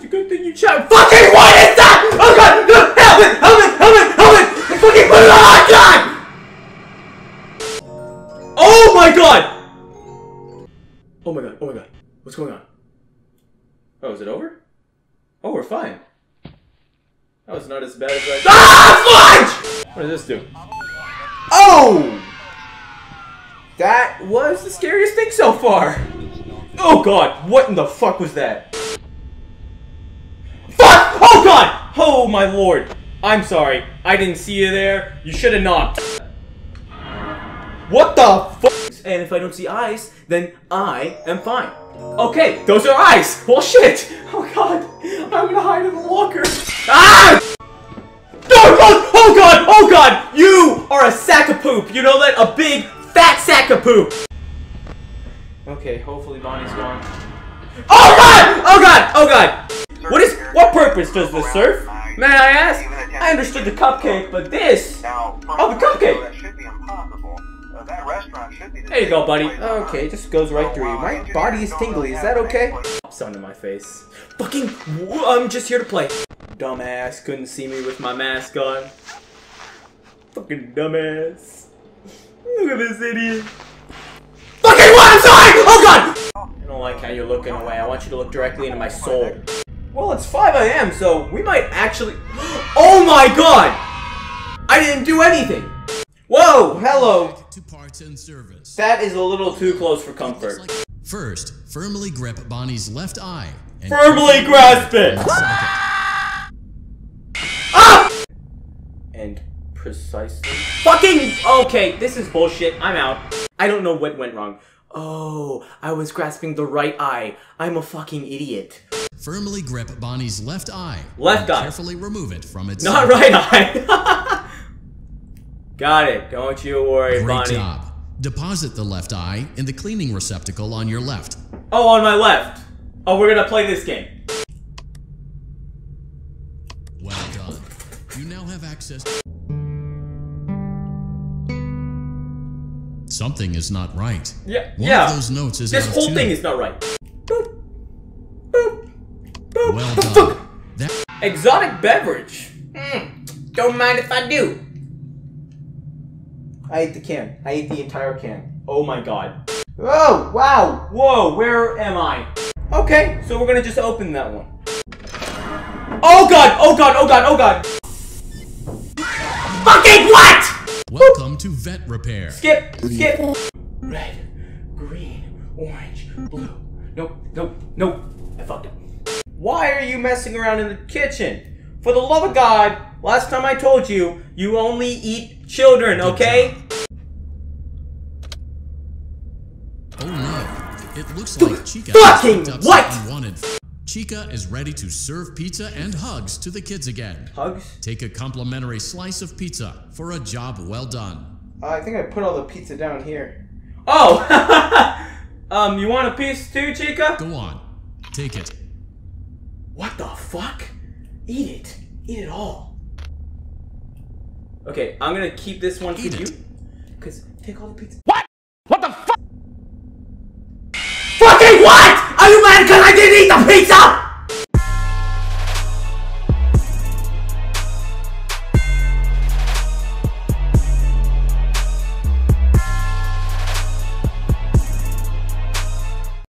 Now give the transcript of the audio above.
it's a good thing you chat. Fucking what is that? Oh god! No, help it! Help it! Help it! Help it! Fucking put it on! God! Oh my god! Oh my god! Oh my god! What's going on? Oh, is it over? Oh, we're fine. That was not as bad as I. Ah! Fudge! What does this do? Oh! That was the scariest thing so far. Oh god, what in the fuck was that? Oh god! Oh my lord. I'm sorry. I didn't see you there. You should have knocked. What the fuck? And if I don't see eyes, then I am fine. Okay, those are eyes. Well, shit. Oh god, I'm gonna hide in the locker. Ah! Oh god! Oh god! Oh god! You are a sack of poop. You know that? A big fat sack of poop. Okay, hopefully Bonnie's gone. Oh god! Oh god! Oh god! Does this serve? May I ask? I understood the cupcake, but this. Oh, the cupcake. There you go, buddy. Okay, it just goes right through you. My body is tingly. Is that okay? Sun in my face. Fucking. I'm just here to play. Dumbass couldn't see me with my mask on. Fucking dumbass. Look at this idiot. Fucking what? I'm sorry! Oh god! I don't like how you're looking away. I want you to look directly into my soul. Well, it's 5 a.m., so we might actually. Oh my god! I didn't do anything! Whoa! Hello! To parts and service. That is a little too close for comfort. First, firmly grip Bonnie's left eye. And Firmly grasp it! Ah! And precisely. Fucking. Okay, this is bullshit. I'm out. I don't know what went wrong. Oh, I was grasping the right eye. I'm a fucking idiot. Firmly grip Bonnie's left eye. Left eye. Carefully remove it from its Not right eye. Got it. Don't you worry, Great Bonnie. job. Deposit the left eye in the cleaning receptacle on your left. Oh, on my left. Oh, we're gonna play this game. Well done. You now have access. Something is not right. Yeah. One yeah. of those notes is this whole thing is not right. Well Boop. done. That Exotic beverage. Mm, don't mind if I do. I ate the can. I ate the entire can. Oh my god. Oh, wow. Whoa, where am I? Okay, so we're gonna just open that one. Oh god, oh god, oh god, oh god. Fucking what? welcome to vent repair. Skip, skip. Red, green, orange, blue. Nope, nope, nope. I fucked up. Why are you messing around in the kitchen? For the love of God, last time I told you, you only eat children, okay? Oh no, it looks like Chica fucking what? some unwanted. Chica is ready to serve pizza and hugs to the kids again. Hugs? Take a complimentary slice of pizza for a job well done. I think I put all the pizza down here. Oh! um, you want a piece too, Chica? Go on, take it. What the fuck? Eat it. Eat it all. Okay, I'm gonna keep this one for Eat you. Cause take all the pizza. What? What the fuck? Fucking what? Are you mad cause I didn't eat the pizza?